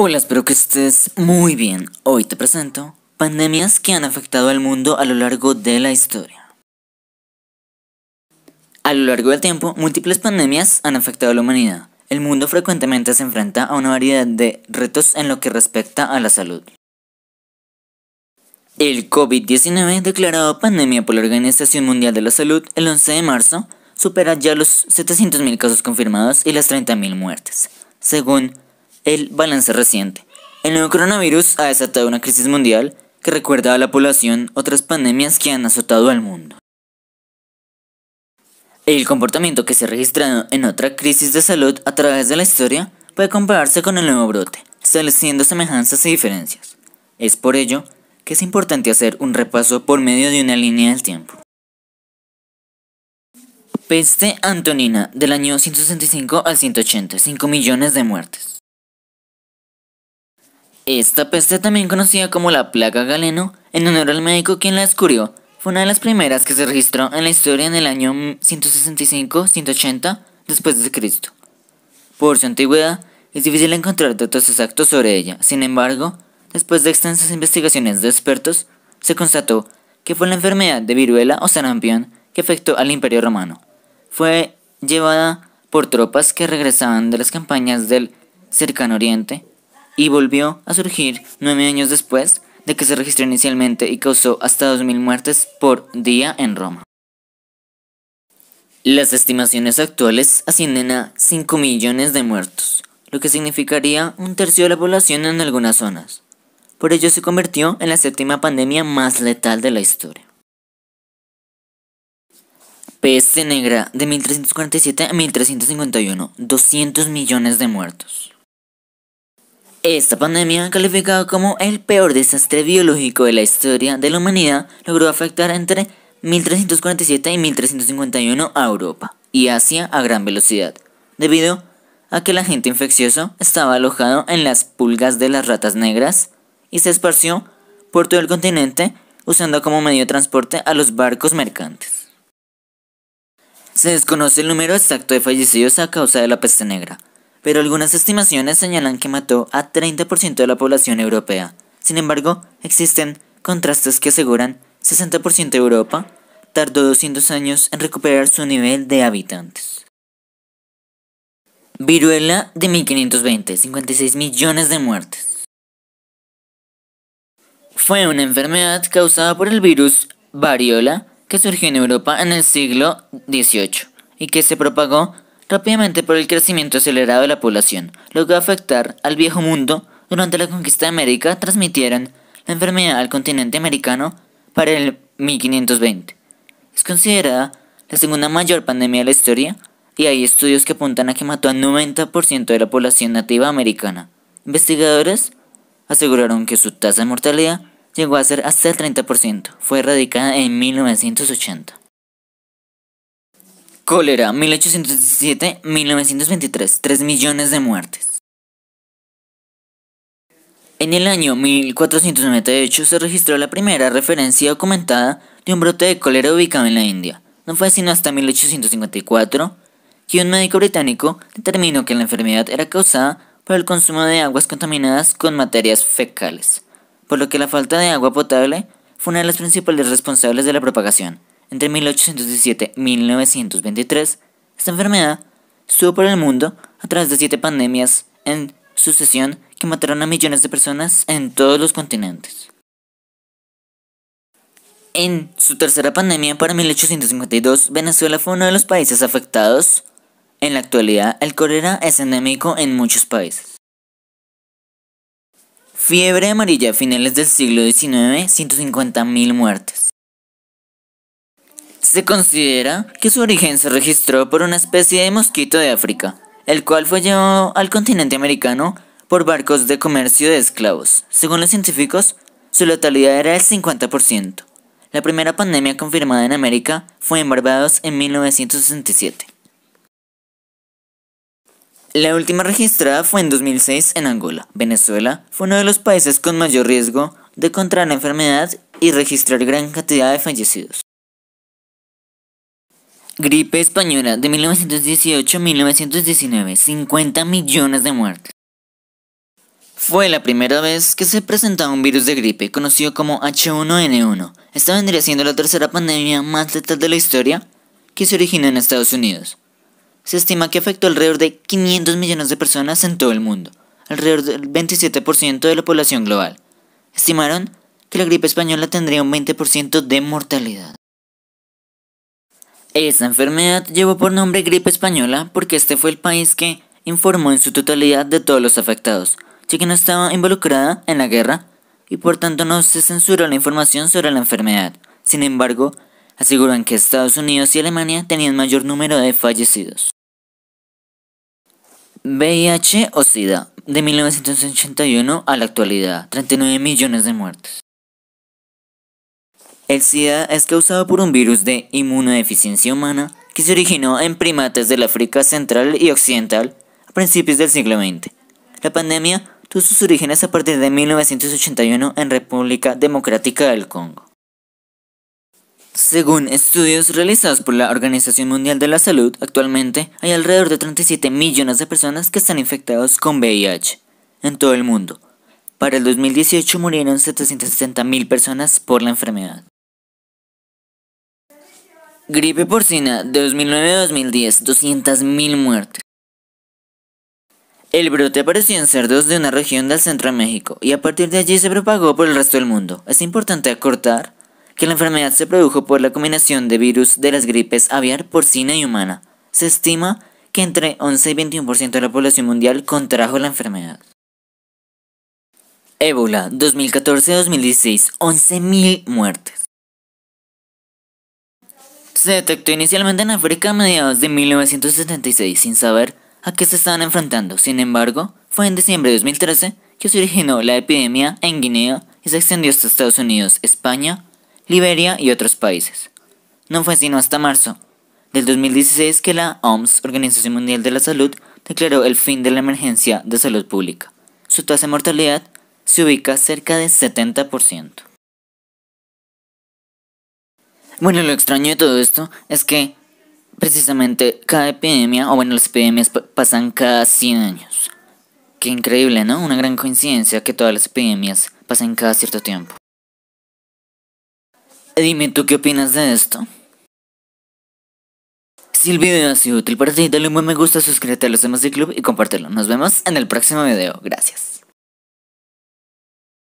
Hola, espero que estés muy bien. Hoy te presento pandemias que han afectado al mundo a lo largo de la historia. A lo largo del tiempo, múltiples pandemias han afectado a la humanidad. El mundo frecuentemente se enfrenta a una variedad de retos en lo que respecta a la salud. El COVID-19, declarado pandemia por la Organización Mundial de la Salud el 11 de marzo, supera ya los 700.000 casos confirmados y las 30.000 muertes, según el balance reciente. El nuevo coronavirus ha desatado una crisis mundial que recuerda a la población otras pandemias que han azotado al mundo. El comportamiento que se ha registrado en otra crisis de salud a través de la historia puede compararse con el nuevo brote, estableciendo semejanzas y diferencias. Es por ello que es importante hacer un repaso por medio de una línea del tiempo. Peste Antonina del año 165 al 180, 5 millones de muertes. Esta peste, también conocida como la plaga galeno, en honor al médico quien la descubrió, fue una de las primeras que se registró en la historia en el año 165-180 después de Cristo. Por su antigüedad, es difícil encontrar datos exactos sobre ella. Sin embargo, después de extensas investigaciones de expertos, se constató que fue la enfermedad de viruela o sarampión que afectó al Imperio Romano fue llevada por tropas que regresaban de las campañas del cercano oriente y volvió a surgir nueve años después de que se registró inicialmente y causó hasta 2.000 muertes por día en Roma. Las estimaciones actuales ascienden a 5 millones de muertos, lo que significaría un tercio de la población en algunas zonas. Por ello se convirtió en la séptima pandemia más letal de la historia. Peste negra de 1347 a 1351, 200 millones de muertos. Esta pandemia, calificada como el peor desastre biológico de la historia de la humanidad, logró afectar entre 1347 y 1351 a Europa y Asia a gran velocidad, debido a que el agente infeccioso estaba alojado en las pulgas de las ratas negras y se esparció por todo el continente usando como medio de transporte a los barcos mercantes. Se desconoce el número exacto de fallecidos a causa de la peste negra, pero algunas estimaciones señalan que mató a 30% de la población europea. Sin embargo, existen contrastes que aseguran 60% de Europa tardó 200 años en recuperar su nivel de habitantes. Viruela de 1520, 56 millones de muertes. Fue una enfermedad causada por el virus variola que surgió en Europa en el siglo XVIII y que se propagó rápidamente por el crecimiento acelerado de la población, logró afectar al viejo mundo durante la conquista de América, transmitieron la enfermedad al continente americano para el 1520. Es considerada la segunda mayor pandemia de la historia y hay estudios que apuntan a que mató al 90% de la población nativa americana. Investigadores aseguraron que su tasa de mortalidad llegó a ser hasta el 30%. Fue erradicada en 1980. Cólera, 1817-1923, 3 millones de muertes. En el año 1498 se registró la primera referencia documentada de un brote de cólera ubicado en la India. No fue sino hasta 1854 que un médico británico determinó que la enfermedad era causada por el consumo de aguas contaminadas con materias fecales por lo que la falta de agua potable fue una de las principales responsables de la propagación. Entre 1817 y 1923, esta enfermedad estuvo por el mundo a través de siete pandemias en sucesión que mataron a millones de personas en todos los continentes. En su tercera pandemia para 1852, Venezuela fue uno de los países afectados. En la actualidad, el cólera es endémico en muchos países. Fiebre amarilla a finales del siglo XIX, 150.000 muertes. Se considera que su origen se registró por una especie de mosquito de África, el cual fue llevado al continente americano por barcos de comercio de esclavos. Según los científicos, su letalidad era del 50%. La primera pandemia confirmada en América fue en Barbados en 1967. La última registrada fue en 2006 en Angola. Venezuela fue uno de los países con mayor riesgo de contraer la enfermedad y registrar gran cantidad de fallecidos. Gripe española de 1918-1919, 50 millones de muertes. Fue la primera vez que se presentaba un virus de gripe conocido como H1N1. Esta vendría siendo la tercera pandemia más letal de la historia que se originó en Estados Unidos. Se estima que afectó alrededor de 500 millones de personas en todo el mundo, alrededor del 27% de la población global. Estimaron que la gripe española tendría un 20% de mortalidad. Esta enfermedad llevó por nombre gripe española porque este fue el país que informó en su totalidad de todos los afectados, ya que no estaba involucrada en la guerra y por tanto no se censuró la información sobre la enfermedad. Sin embargo, aseguran que Estados Unidos y Alemania tenían mayor número de fallecidos. VIH o SIDA, de 1981 a la actualidad, 39 millones de muertes. El SIDA es causado por un virus de inmunodeficiencia humana que se originó en primates del África Central y Occidental a principios del siglo XX. La pandemia tuvo sus orígenes a partir de 1981 en República Democrática del Congo. Según estudios realizados por la Organización Mundial de la Salud, actualmente hay alrededor de 37 millones de personas que están infectados con VIH en todo el mundo. Para el 2018 murieron 760 mil personas por la enfermedad. Gripe porcina de 2009 a 2010, 200.000 muertes. El brote apareció en cerdos de una región del centro de México y a partir de allí se propagó por el resto del mundo. Es importante acortar que la enfermedad se produjo por la combinación de virus de las gripes aviar, porcina y humana. Se estima que entre 11 y 21% de la población mundial contrajo la enfermedad. Ébola 2014-2016, 11.000 muertes. Se detectó inicialmente en África a mediados de 1976 sin saber a qué se estaban enfrentando. Sin embargo, fue en diciembre de 2013 que se originó la epidemia en Guinea y se extendió hasta Estados Unidos, España, Liberia y otros países. No fue sino hasta marzo del 2016 que la OMS, Organización Mundial de la Salud, declaró el fin de la emergencia de salud pública. Su tasa de mortalidad se ubica cerca de 70%. Bueno, lo extraño de todo esto es que precisamente cada epidemia, o bueno, las epidemias pasan cada 100 años. Qué increíble, ¿no? Una gran coincidencia que todas las epidemias pasen cada cierto tiempo. Dime, ¿tú qué opinas de esto? Si el video ha sido útil para ti, dale un buen me gusta, suscríbete a los demás del club y compártelo. Nos vemos en el próximo video. Gracias.